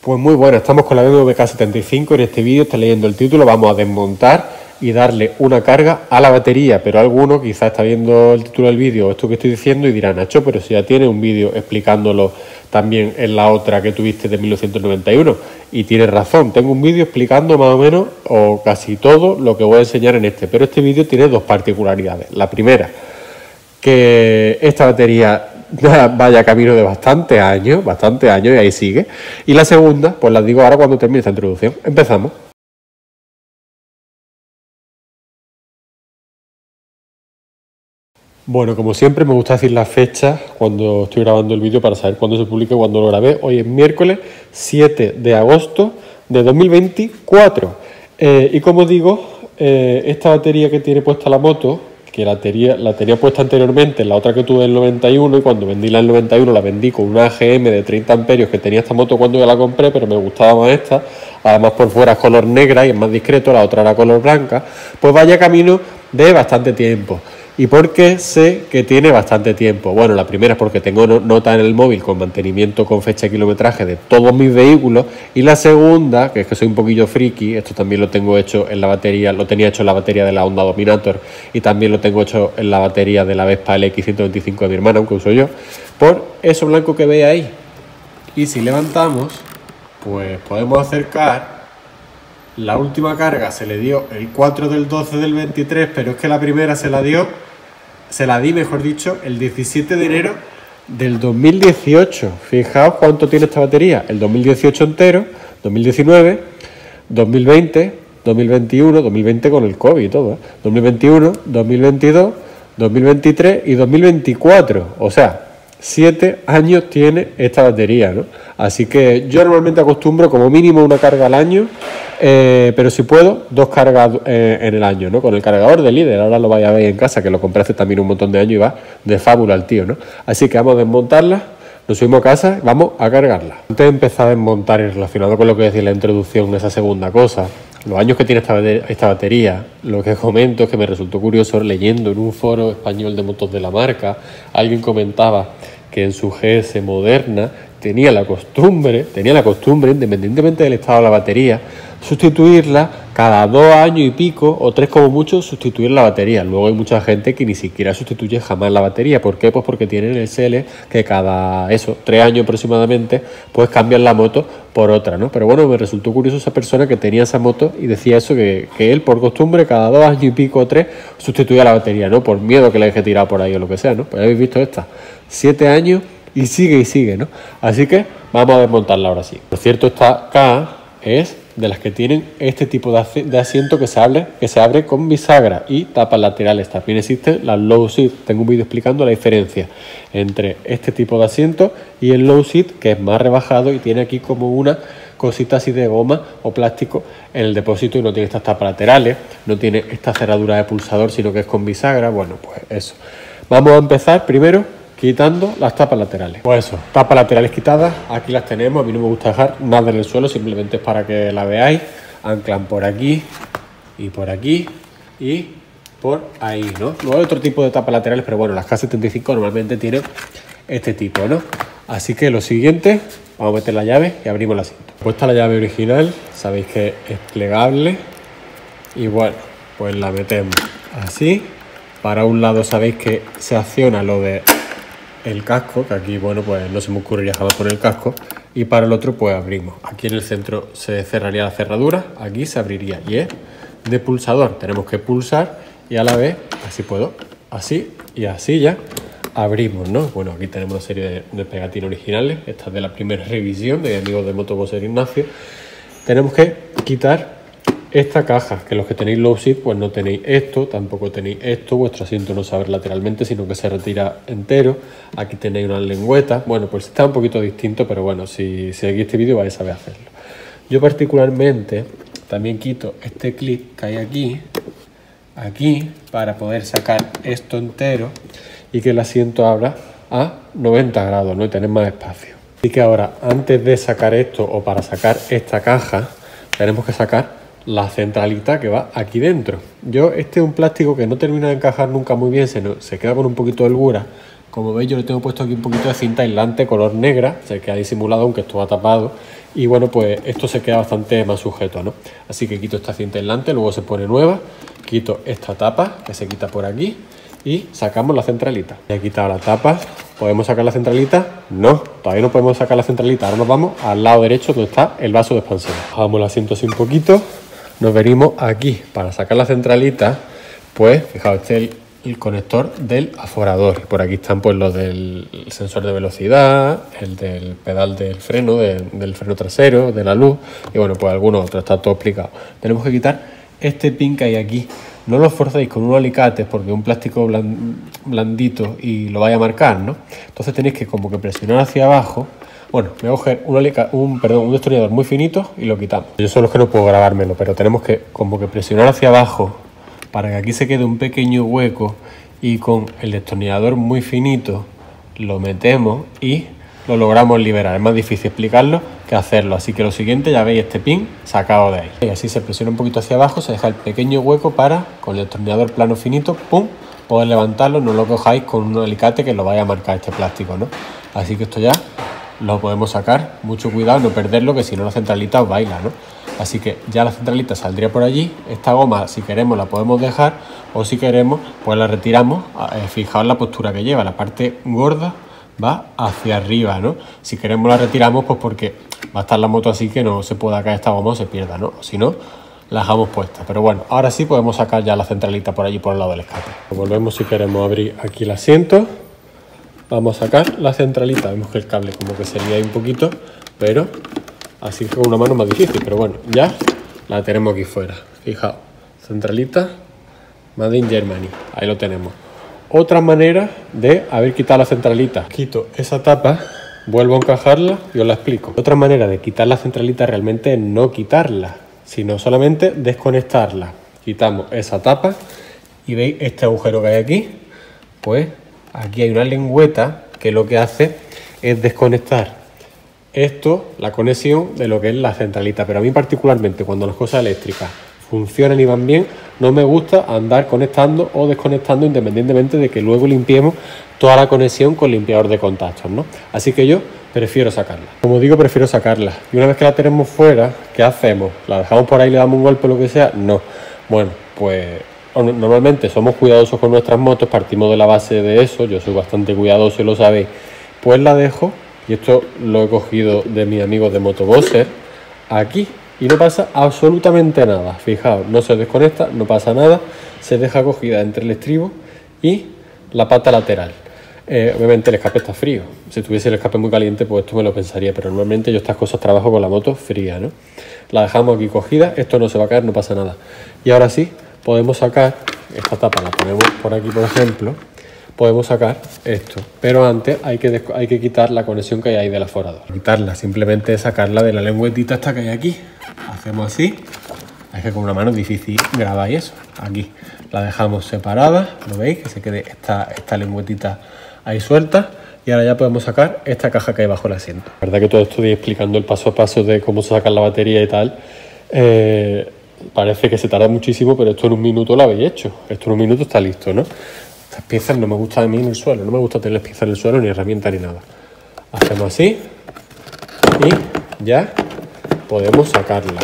Pues muy bueno, estamos con la BMW K75. En este vídeo está leyendo el título. Vamos a desmontar y darle una carga a la batería. Pero alguno quizás está viendo el título del vídeo esto que estoy diciendo y dirá, Nacho, pero si ya tiene un vídeo explicándolo también en la otra que tuviste de 1991. Y tienes razón, tengo un vídeo explicando más o menos o casi todo lo que voy a enseñar en este. Pero este vídeo tiene dos particularidades. La primera, que esta batería vaya camino de bastante años, bastante años y ahí sigue. Y la segunda, pues la digo ahora cuando termine esta introducción. Empezamos. Bueno, como siempre me gusta decir las fechas cuando estoy grabando el vídeo para saber cuándo se publica y cuándo lo grabé. Hoy es miércoles 7 de agosto de 2024. Eh, y como digo, eh, esta batería que tiene puesta la moto que la tenía, la tenía puesta anteriormente, la otra que tuve en el 91 y cuando vendí la en el 91 la vendí con una AGM de 30 amperios que tenía esta moto cuando yo la compré, pero me gustaba más esta, además por fuera es color negra y es más discreto, la otra era color blanca, pues vaya camino de bastante tiempo. ¿Y por qué sé que tiene bastante tiempo? Bueno, la primera es porque tengo nota en el móvil con mantenimiento con fecha de kilometraje de todos mis vehículos. Y la segunda, que es que soy un poquillo friki, esto también lo tengo hecho en la batería, lo tenía hecho en la batería de la Honda Dominator y también lo tengo hecho en la batería de la Vespa LX125 de mi hermana, aunque uso yo, por eso blanco que veis ahí. Y si levantamos, pues podemos acercar la última carga se le dio el 4 del 12 del 23, pero es que la primera se la dio, se la di, mejor dicho, el 17 de enero del 2018. Fijaos cuánto tiene esta batería. El 2018 entero, 2019, 2020, 2021, 2020 con el COVID y todo, 2021, 2022, 2023 y 2024. O sea, siete años tiene esta batería, ¿no? Así que yo normalmente acostumbro como mínimo una carga al año eh, pero si puedo, dos cargas eh, en el año, ¿no? Con el cargador de líder, ahora lo vais a ver en casa, que lo compré hace también un montón de años y va de fábula al tío, ¿no? Así que vamos a desmontarla, nos subimos a casa y vamos a cargarla. Antes de empezar a desmontar y relacionado con lo que decía la introducción, esa segunda cosa, los años que tiene esta batería, lo que comento es que me resultó curioso leyendo en un foro español de motos de la marca, alguien comentaba que en su GS moderna tenía la costumbre, tenía la costumbre, independientemente del estado de la batería, sustituirla cada dos años y pico o tres como mucho sustituir la batería. Luego hay mucha gente que ni siquiera sustituye jamás la batería. ¿Por qué? Pues porque tienen el SL que cada eso, tres años aproximadamente, pues cambian la moto por otra, ¿no? Pero bueno, me resultó curioso esa persona que tenía esa moto y decía eso, que, que él por costumbre cada dos años y pico o tres sustituía la batería, ¿no? Por miedo que la deje tirar por ahí o lo que sea, ¿no? Pues habéis visto esta. Siete años y sigue y sigue, ¿no? Así que vamos a desmontarla ahora sí. Por cierto, esta acá es de las que tienen este tipo de, asiento que se, abre, que se abre con bisagra y tapas laterales. También existen las low seat. Tengo un vídeo explicando la diferencia entre este tipo de asiento y el low seat, que es más rebajado y tiene aquí como una cosita así de goma o plástico en el depósito y no tiene estas tapas laterales, no tiene esta cerradura de pulsador, sino que es con bisagra. Bueno, pues eso. Vamos a empezar primero quitando las tapas laterales. Pues eso, tapas laterales quitadas, aquí las tenemos, a mí no me gusta dejar nada en el suelo, simplemente es para que la veáis. Anclan por aquí y por aquí y por ahí, ¿no? Luego hay otro tipo de tapas laterales, pero bueno, las K75 normalmente tienen este tipo, ¿no? Así que lo siguiente, vamos a meter la llave y abrimos el asiento. Puesta la llave original, sabéis que es plegable y bueno, pues la metemos así. Para un lado sabéis que se acciona lo de el casco, que aquí, bueno, pues no se me ocurriría jamás poner el casco, y para el otro, pues abrimos. Aquí en el centro se cerraría la cerradura, aquí se abriría, y es de pulsador. Tenemos que pulsar y a la vez, así puedo, así y así ya abrimos, ¿no? Bueno, aquí tenemos una serie de, pegatinas originales, esta es de la primera revisión de amigos de Motoboser Ignacio. Tenemos que quitar esta caja, que los que tenéis low seat, pues no tenéis esto, tampoco tenéis esto, vuestro asiento no se abre lateralmente, sino que se retira entero. Aquí tenéis una lengüeta, bueno, pues está un poquito distinto, pero bueno, si, seguís este vídeo vais a saber hacerlo. Yo particularmente también quito este clip que hay aquí, aquí, para poder sacar esto entero y que el asiento abra a 90 grados, ¿no? Y tener más espacio. Así que ahora, antes de sacar esto o para sacar esta caja, tenemos que sacar la centralita que va aquí dentro. Yo, este es un plástico que no termina de encajar nunca muy bien, se, se queda con un poquito de holgura Como veis yo le tengo puesto aquí un poquito de cinta aislante color negra, se queda disimulado aunque esto va tapado y bueno pues esto se queda bastante más sujeto, ¿no? Así que quito esta cinta aislante, luego se pone nueva, quito esta tapa que se quita por aquí y sacamos la centralita. Ya he quitado la tapa, ¿podemos sacar la centralita? No, todavía no podemos sacar la centralita, ahora nos vamos al lado derecho donde está el vaso de expansión. Bajamos el asiento así un poquito, nos venimos aquí para sacar la centralita, pues fijaos, este es el, conector del aforador. Por aquí están pues los del sensor de velocidad, el del pedal del freno, del freno trasero, de la luz y bueno, pues algunos otros, está todo explicado. Tenemos que quitar este pin que hay aquí no lo forcéis con un alicate porque un plástico blandito y lo vaya a marcar, ¿no? Entonces tenéis que como que presionar hacia abajo. Bueno, me voy a coger un, un, un destornillador muy finito y lo quitamos. Yo solo es que no puedo grabármelo, pero tenemos que como que presionar hacia abajo para que aquí se quede un pequeño hueco y con el destornillador muy finito lo metemos y lo logramos liberar. Es más difícil explicarlo que hacerlo. Así que lo siguiente, ya veis este pin sacado de ahí. Y así se presiona un poquito hacia abajo, se deja el pequeño hueco para, con el destornillador plano finito, pum, poder levantarlo, no lo cojáis con un alicate que lo vaya a marcar este plástico, ¿no? Así que esto ya lo podemos sacar. Mucho cuidado, no perderlo, que si no la centralita os baila, ¿no? Así que ya la centralita saldría por allí. Esta goma, si queremos, la podemos dejar o si queremos, pues la retiramos. Eh, fijaos la postura que lleva, la parte gorda va hacia arriba, ¿no? Si queremos la retiramos, pues porque va a estar la moto así que no se pueda caer esta goma o se pierda, ¿no? Si no, la dejamos puesta. Pero bueno, ahora sí podemos sacar ya la centralita por allí por el lado del escape. Volvemos si queremos abrir aquí el asiento. Vamos a sacar la centralita. Vemos que el cable como que se lía ahí un poquito, pero así con una mano más difícil. Pero bueno, ya la tenemos aquí fuera. Fijaos, centralita Made in Germany. Ahí lo tenemos. Otra manera de haber quitado la centralita. Quito esa tapa, vuelvo a encajarla y os la explico. Otra manera de quitar la centralita realmente es no quitarla, sino solamente desconectarla. Quitamos esa tapa y veis este agujero que hay aquí. Pues aquí hay una lengüeta que lo que hace es desconectar esto, la conexión de lo que es la centralita. Pero a mí particularmente cuando las cosas eléctricas funcionan y van bien, no me gusta andar conectando o desconectando independientemente de que luego limpiemos toda la conexión con limpiador de contactos, ¿no? Así que yo prefiero sacarla. Como digo, prefiero sacarla. Y una vez que la tenemos fuera, ¿qué hacemos? ¿La dejamos por ahí, le damos un golpe o lo que sea? No. Bueno, pues normalmente somos cuidadosos con nuestras motos, partimos de la base de eso, yo soy bastante cuidadoso y lo sabéis, pues la dejo, y esto lo he cogido de mis amigos de Motobosser, aquí y no pasa absolutamente nada. Fijaos, no se desconecta, no pasa nada, se deja cogida entre el estribo y la pata lateral. Eh, obviamente el escape está frío. Si tuviese el escape muy caliente, pues esto me lo pensaría, pero normalmente yo estas cosas trabajo con la moto fría, ¿no? La dejamos aquí cogida, esto no se va a caer, no pasa nada. Y ahora sí, podemos sacar, esta tapa la ponemos por aquí, por ejemplo, podemos sacar esto. Pero antes hay que, hay que quitar la conexión que hay ahí del aforador. Quitarla, simplemente sacarla de la lengüetita esta que hay aquí. Hacemos así. Es que con una mano es difícil grabar eso. Aquí la dejamos separada, ¿lo veis? Que se quede esta, esta lengüetita ahí suelta. Y ahora ya podemos sacar esta caja que hay bajo el asiento. La verdad que todo estoy explicando el paso a paso de cómo se saca la batería y tal. Eh, parece que se tarda muchísimo, pero esto en un minuto lo habéis hecho. Esto en un minuto está listo, ¿no? Estas piezas no me gustan a mí en el suelo, no me gusta tener piezas en el suelo, ni herramienta ni nada. Hacemos así y ya podemos sacarla.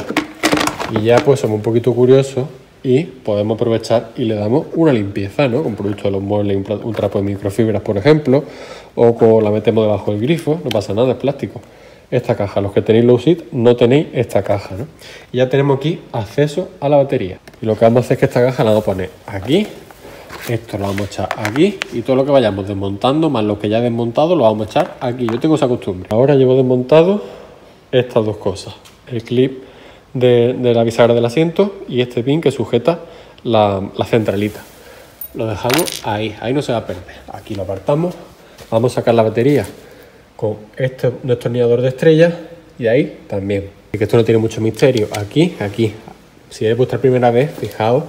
Y ya pues somos un poquito curiosos y podemos aprovechar y le damos una limpieza, ¿no? Con productos de los muebles, un trapo de microfibras, por ejemplo, o la metemos debajo del grifo, no pasa nada, es plástico. Esta caja, los que tenéis low seat, no tenéis esta caja, ¿no? Y ya tenemos aquí acceso a la batería. Y lo que vamos a hacer es que esta caja la vamos a poner aquí esto lo vamos a echar aquí y todo lo que vayamos desmontando, más lo que ya he desmontado, lo vamos a echar aquí. Yo tengo esa costumbre. Ahora llevo desmontado estas dos cosas. El clip de, la bisagra del asiento y este pin que sujeta la, centralita. Lo dejamos ahí, ahí no se va a perder. Aquí lo apartamos. Vamos a sacar la batería con este destornillador de estrella y ahí también. Que esto no tiene mucho misterio. Aquí, aquí. Si es vuestra primera vez, fijaos,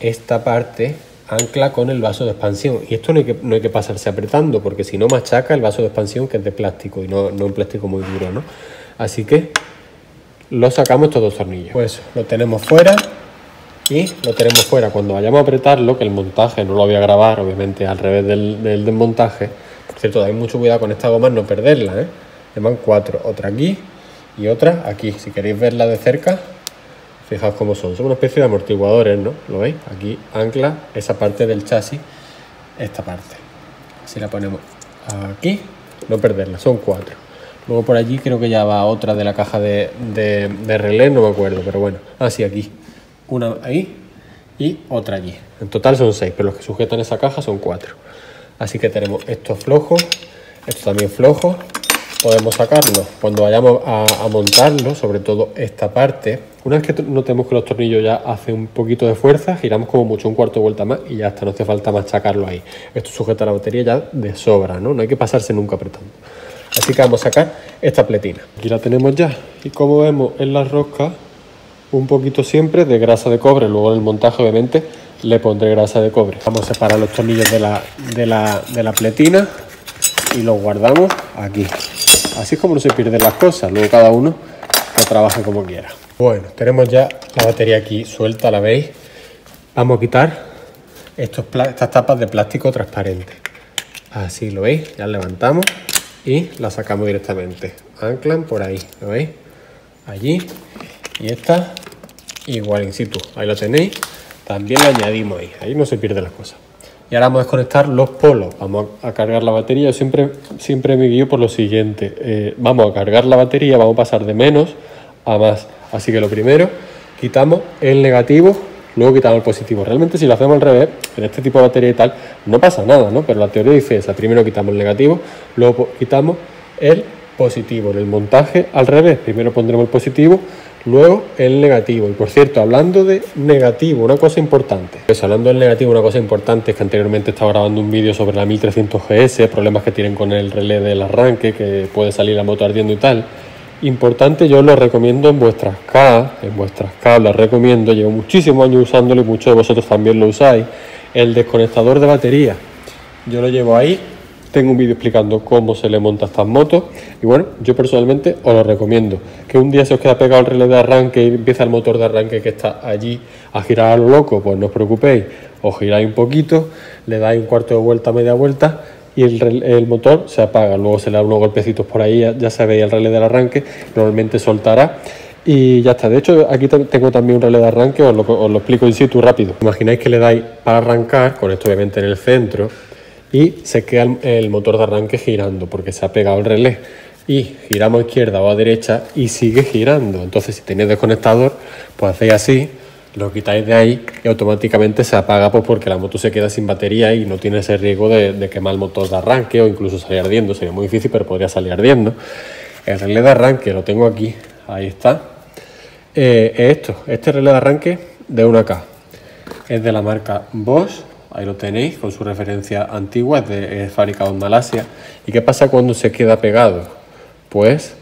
esta parte ancla con el vaso de expansión. Y esto no hay que, no hay que pasarse apretando, porque si no machaca el vaso de expansión que es de plástico y no, no un plástico muy duro, ¿no? Así que lo sacamos estos dos tornillos. Pues lo tenemos fuera y lo tenemos fuera. Cuando vayamos a apretarlo, que el montaje no lo voy a grabar, obviamente al revés del, del desmontaje, cierto, dais mucho cuidado con esta goma no perderla, ¿eh? cuatro, otra aquí y otra aquí. Si queréis verla de cerca, fijaos cómo son. Son una especie de amortiguadores, ¿no? ¿Lo veis? Aquí ancla esa parte del chasis, esta parte. Si la ponemos aquí, no perderla, son cuatro. Luego por allí creo que ya va otra de la caja de, de, relé, no me acuerdo, pero bueno. Así ah, aquí. Una ahí y otra allí. En total son seis, pero los que sujetan esa caja son cuatro. Así que tenemos estos flojos, esto también flojo. Podemos sacarlo cuando vayamos a, montarlo, sobre todo esta parte. Una vez que notemos que los tornillos ya hacen un poquito de fuerza, giramos como mucho un cuarto de vuelta más y ya está, no hace falta machacarlo ahí. Esto sujeta la batería ya de sobra, ¿no? No hay que pasarse nunca apretando. Así que vamos a sacar esta pletina. Aquí la tenemos ya. Y como vemos en la rosca, un poquito siempre de grasa de cobre. Luego en el montaje, obviamente, le pondré grasa de cobre. Vamos a separar los tornillos de la, de la, de la pletina y los guardamos aquí. Así es como no se pierden las cosas, luego cada uno lo trabaja como quiera. Bueno, tenemos ya la batería aquí suelta, ¿la veis? Vamos a quitar estos, estas tapas de plástico transparente. Así, ¿lo veis? Ya levantamos y la sacamos directamente. Anclan por ahí, ¿lo veis? Allí. Y esta igual in situ. Ahí lo tenéis. También la añadimos ahí. Ahí no se pierden las cosas. Y ahora vamos a desconectar los polos. Vamos a cargar la batería. Siempre, siempre me guío por lo siguiente. Eh, vamos a cargar la batería, vamos a pasar de menos a más. Así que lo primero, quitamos el negativo, luego quitamos el positivo. Realmente si lo hacemos al revés, en este tipo de batería y tal, no pasa nada, ¿no? Pero la teoría dice esa. Primero quitamos el negativo, luego quitamos el positivo. En el montaje al revés, primero pondremos el positivo, luego el negativo. Y por cierto, hablando de negativo, una cosa importante. Pues hablando del negativo, una cosa importante es que anteriormente estaba grabando un vídeo sobre la 1300 GS, problemas que tienen con el relé del arranque, que puede salir la moto ardiendo y tal. Importante, yo lo recomiendo en vuestras K, en vuestras K lo recomiendo, llevo muchísimos años usándolo y muchos de vosotros también lo usáis, el desconectador de batería. Yo lo llevo ahí tengo un vídeo explicando cómo se le monta estas motos y bueno, yo personalmente os lo recomiendo. Que un día se os queda pegado el relé de arranque y empieza el motor de arranque que está allí a girar a lo loco, pues no os preocupéis, os giráis un poquito, le dais un cuarto de vuelta, media vuelta y el, motor se apaga. Luego se le da unos golpecitos por ahí, ya, sabéis el relé del arranque, normalmente soltará y ya está. De hecho, aquí tengo también un relé de arranque, os lo, os lo explico in situ rápido. Imagináis que le dais para arrancar, con esto obviamente en el centro, y se queda el, motor de arranque girando porque se ha pegado el relé y giramos a izquierda o a derecha y sigue girando. Entonces si tenéis desconectador, pues hacéis así, lo quitáis de ahí y automáticamente se apaga pues porque la moto se queda sin batería y no tiene ese riesgo de, quemar el motor de arranque o incluso salir ardiendo. Sería muy difícil, pero podría salir ardiendo. El relé de arranque lo tengo aquí, ahí está. Eh, esto, este relé de arranque de una K. Es de la marca Bosch Ahí lo tenéis con su referencia antigua, es, de, fabricado en Malasia. ¿Y qué pasa cuando se queda pegado? Pues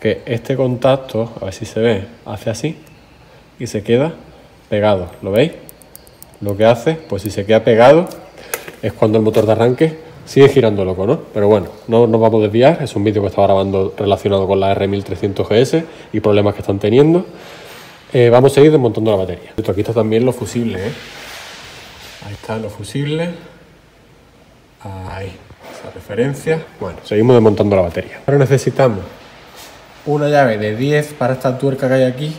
que este contacto, a ver si se ve, hace así y se queda pegado. ¿Lo veis? Lo que hace, pues si se queda pegado, es cuando el motor de arranque sigue girando loco, ¿no? Pero bueno, no nos vamos a desviar, es un vídeo que estaba grabando relacionado con la R1300 GS y problemas que están teniendo. Eh, vamos a seguir desmontando la batería. Aquí está también los fusibles, ¿eh? Ahí están los fusibles. Ahí, esa referencia. Bueno, seguimos desmontando la batería. Ahora necesitamos una llave de 10 para esta tuerca que hay aquí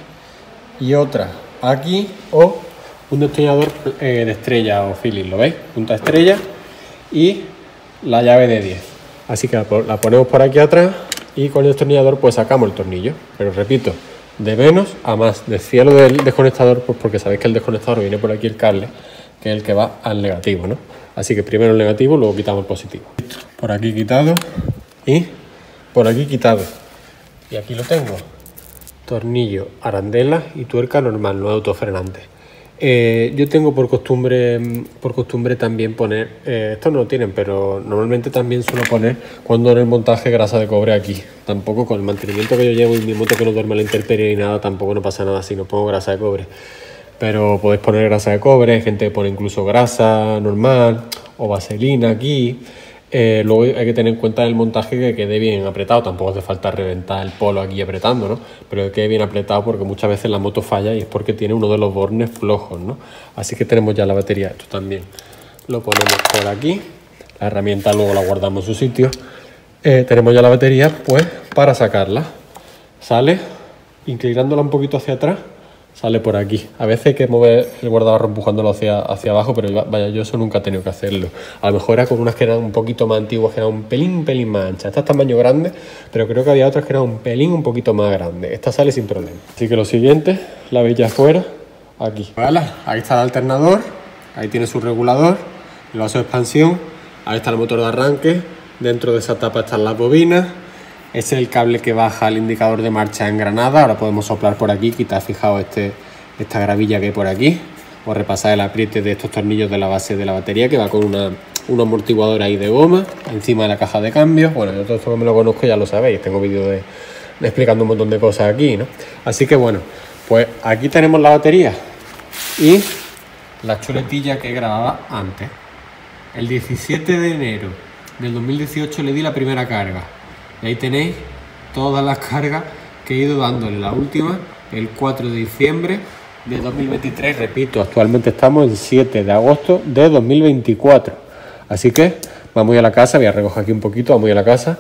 y otra aquí o un destornillador eh, de estrella o Phillips, ¿lo veis? Punta estrella y la llave de 10. Así que la ponemos por aquí atrás y con el destornillador pues sacamos el tornillo. Pero repito, de menos a más. Del cielo del desconectador, pues porque sabéis que el desconectador viene por aquí el cable que es el que va al negativo, ¿no? Así que primero el negativo, luego quitamos el positivo. Por aquí quitado y por aquí quitado. Y aquí lo tengo. Tornillo, arandela y tuerca normal, no autofrenante. Eh, yo tengo por costumbre, por costumbre también poner, eh, estos no lo tienen, pero normalmente también suelo poner cuando en el montaje grasa de cobre aquí. Tampoco con el mantenimiento que yo llevo y mi moto que no duerme la intemperie y nada, tampoco no pasa nada si no pongo grasa de cobre pero podéis poner grasa de cobre, gente pone incluso grasa normal o vaselina aquí. Eh, luego hay que tener en cuenta el montaje que quede bien apretado. Tampoco hace falta reventar el polo aquí apretando, ¿no? Pero que quede bien apretado porque muchas veces la moto falla y es porque tiene uno de los bornes flojos, ¿no? Así que tenemos ya la batería. Esto también lo ponemos por aquí. La herramienta luego la guardamos en su sitio. Eh, tenemos ya la batería, pues, para sacarla. Sale inclinándola un poquito hacia atrás sale por aquí. A veces hay que mover el guardabarro empujándolo hacia, hacia abajo, pero vaya, yo eso nunca he tenido que hacerlo. A lo mejor era con unas que eran un poquito más antiguas, que eran un pelín, pelín más anchas. Esta es tamaño grande, pero creo que había otras que eran un pelín un poquito más grande. Esta sale sin problema. Así que lo siguiente, la veis ya afuera, aquí. ahí está el alternador, ahí tiene su regulador, el vaso de expansión, ahí está el motor de arranque, dentro de esa tapa están las bobinas, es el cable que baja el indicador de marcha en granada. Ahora podemos soplar por aquí, quitar, fijaos, este, esta gravilla que hay por aquí. O repasar el apriete de estos tornillos de la base de la batería que va con una, un amortiguador ahí de goma encima de la caja de cambios. Bueno, yo todo esto me lo conozco ya lo sabéis. Tengo vídeo de, explicando un montón de cosas aquí, ¿no? Así que bueno, pues aquí tenemos la batería y la chuletilla que grababa antes. El 17 de enero del 2018 le di la primera carga. Y ahí tenéis todas las cargas que he ido dando en la última, el 4 de diciembre de 2023. Repito, actualmente estamos el 7 de agosto de 2024. Así que vamos a, la casa, voy a recoger aquí un poquito, vamos a, la casa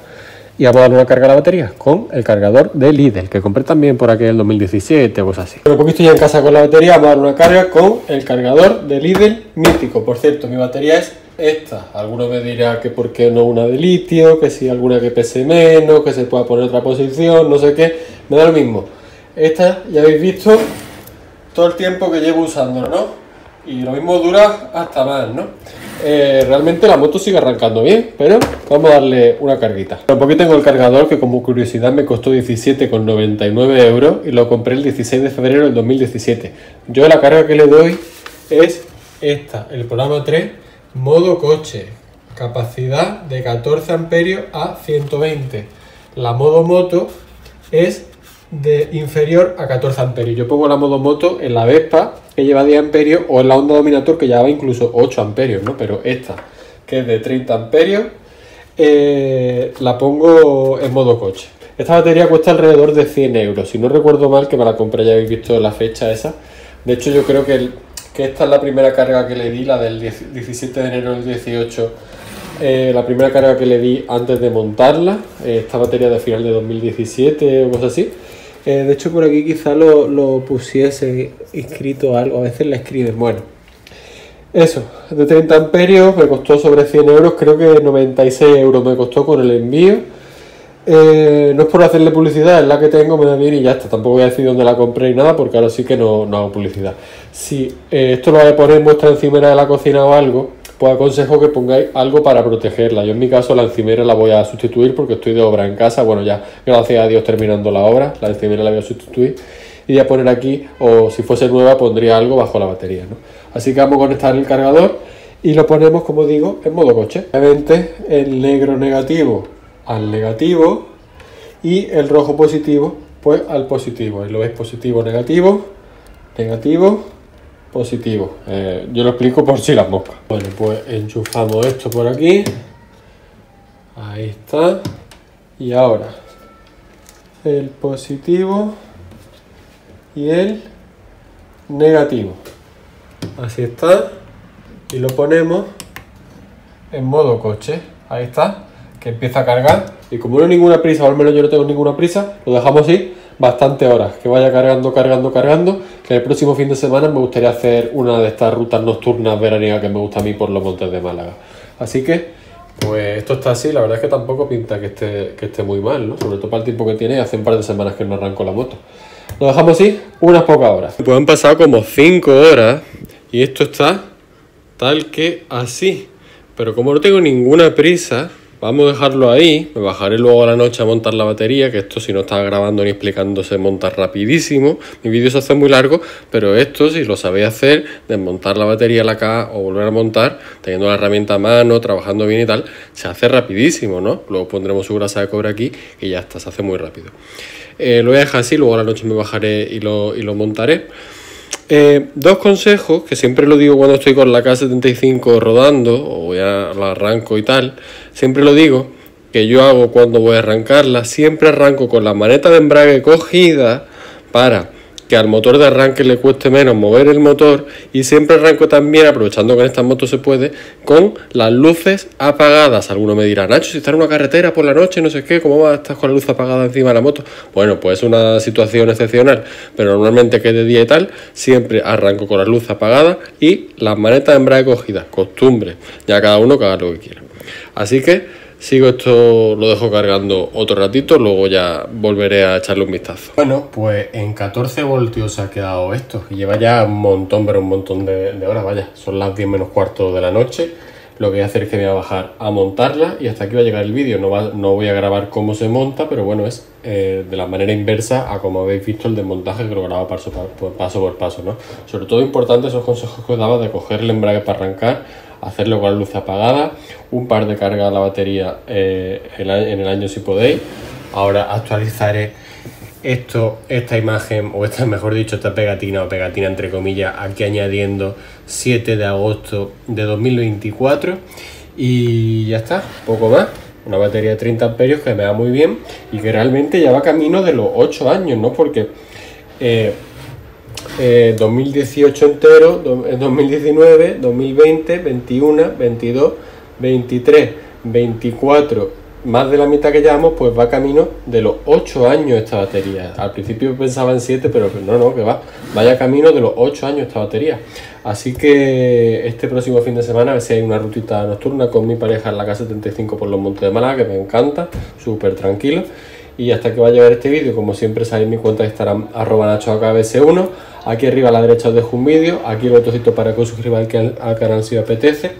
y vamos a darle una carga a la batería con el cargador de Lidl, que compré también por aquí en 2017 o cosas así. Pero porque estoy ya en casa con la batería, vamos a darle una carga con el cargador de Lidl mítico. Por cierto, mi batería es esta. Alguno me dirá que por qué no una de litio, que si alguna que pese menos, que se pueda poner otra posición, no sé qué. Me da lo mismo. Esta ya habéis visto todo el tiempo que llevo usándola, ¿no? Y lo mismo dura hasta más, ¿no? Eh, realmente la moto sigue arrancando bien, pero vamos a darle una carguita. Tampoco tengo el cargador que como curiosidad me costó 17,99 euros y lo compré el 16 de febrero del 2017. Yo la carga que le doy es esta, el programa 3 Modo coche, capacidad de 14 amperios a 120. La modo moto es de inferior a 14 amperios. Yo pongo la modo moto en la Vespa que lleva 10 amperios o en la Honda Dominator que lleva incluso 8 amperios, ¿no? Pero esta, que es de 30 amperios, eh, la pongo en modo coche. Esta batería cuesta alrededor de 100 euros. Si no recuerdo mal, que me la compré, ya habéis visto la fecha esa. De hecho, yo creo que el, que esta es la primera carga que le di, la del 17 de enero del 18, eh, la primera carga que le di antes de montarla, eh, esta batería de final de 2017 o cosas así. Eh, de hecho por aquí quizá lo, lo, pusiese escrito algo, a veces la escriben, bueno. Eso, de 30 amperios, me costó sobre 100 euros, creo que 96 euros me costó con el envío. Eh, no es por hacerle publicidad, es la que tengo, me da bien y ya está. Tampoco voy a decir dónde la compré y nada, porque ahora sí que no, hago publicidad. Si eh, esto lo voy a poner en vuestra encimera de la cocina o algo, pues aconsejo que pongáis algo para protegerla. Yo en mi caso la encimera la voy a sustituir porque estoy de obra en casa. Bueno, ya gracias a Dios terminando la obra, la encimera la voy a sustituir. Y voy a poner aquí, o si fuese nueva, pondría algo bajo la batería. ¿no? Así que vamos a conectar el cargador y lo ponemos, como digo, en modo coche. Obviamente el negro negativo al negativo y el rojo positivo pues al positivo. Ahí lo veis positivo, negativo, negativo, positivo. Eh, yo lo explico por si las moscas. Bueno, pues enchufamos esto por aquí. Ahí está. Y ahora el positivo y el negativo. Así está. Y lo ponemos en modo coche. Ahí está que empieza a cargar y como no hay ninguna prisa, o al menos yo no tengo ninguna prisa, lo dejamos así bastante horas, que vaya cargando, cargando, cargando, que el próximo fin de semana me gustaría hacer una de estas rutas nocturnas veraniegas que me gusta a mí por los montes de Málaga. Así que, pues esto está así, la verdad es que tampoco pinta que esté, que esté muy mal, ¿no? Sobre todo para el tiempo que tiene, hace un par de semanas que no arranco la moto. Lo dejamos así unas pocas horas. Pues han pasado como 5 horas y esto está tal que así. Pero como no tengo ninguna prisa, Vamos a dejarlo ahí, me bajaré luego a la noche a montar la batería, que esto si no está grabando ni explicando se monta rapidísimo. Mi vídeo se hace muy largo, pero esto si lo sabéis hacer, desmontar la batería a la caja o volver a montar, teniendo la herramienta a mano, trabajando bien y tal, se hace rapidísimo, ¿no? Luego pondremos su grasa de cobre aquí y ya está, se hace muy rápido. Eh, lo voy a dejar así, luego a la noche me bajaré y lo, y lo montaré. Eh, dos consejos que siempre lo digo cuando estoy con la K75 rodando o ya la arranco y tal. Siempre lo digo, que yo hago cuando voy a arrancarla, siempre arranco con la maneta de embrague cogida para que al motor de arranque le cueste menos mover el motor y siempre arranco también, aprovechando que en esta moto se puede, con las luces apagadas. Alguno me dirá, Nacho, si está en una carretera por la noche, no sé qué, ¿cómo vas a estar con la luz apagada encima de la moto? Bueno, pues es una situación excepcional, pero normalmente que de día y tal, siempre arranco con la luz apagada y las manetas de embrague cogidas, costumbre, ya cada uno que haga lo que quiera. Así que Sigo esto, lo dejo cargando otro ratito, luego ya volveré a echarle un vistazo. Bueno, pues en 14 voltios se ha quedado esto. Y lleva ya un montón, pero un montón de, horas, vaya. Son las 10 menos cuarto de la noche. Lo que voy a hacer es que voy a bajar a montarla y hasta aquí va a llegar el vídeo. No, no voy a grabar cómo se monta, pero bueno, es eh, de la manera inversa a como habéis visto el desmontaje que lo grababa paso, paso por paso, ¿no? Sobre todo importante esos consejos que os daba de coger el embrague para arrancar hacerlo con la luz apagada, un par de cargas a la batería eh, en el año si podéis. Ahora actualizaré esto, esta imagen, o esta, mejor dicho, esta pegatina o pegatina entre comillas, aquí añadiendo 7 de agosto de 2024 y ya está, poco más. Una batería de 30 amperios que me va muy bien y que realmente ya va camino de los 8 años, ¿no? Porque eh, 2018 eh, entero, 2019, 2020, 21, 22, 23, 24, más de la mitad que llevamos, pues va camino de los 8 años esta batería. Al principio pensaba en 7, pero no, no, que va. Vaya camino de los 8 años esta batería. Así que este próximo fin de semana, a ver si hay una rutita nocturna con mi pareja en la casa 75 por los Montes de Málaga, que me encanta, súper tranquilo. Y hasta que va a llegar este vídeo, como siempre sabéis mi cuenta de Instagram, arroba nachoakbs1. Aquí arriba a la derecha os dejo un vídeo, aquí el botoncito para que os suscribáis al, canal si os apetece.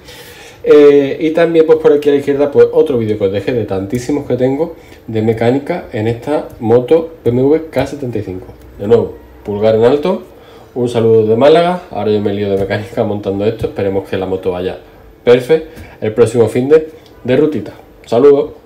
Eh, y también pues por aquí a la izquierda pues otro vídeo que os dejé de tantísimos que tengo de mecánica en esta moto BMW K75. De nuevo, pulgar en alto, un saludo de Málaga, ahora yo me lío de mecánica montando esto, esperemos que la moto vaya perfecto el próximo fin de, de rutita. Saludos.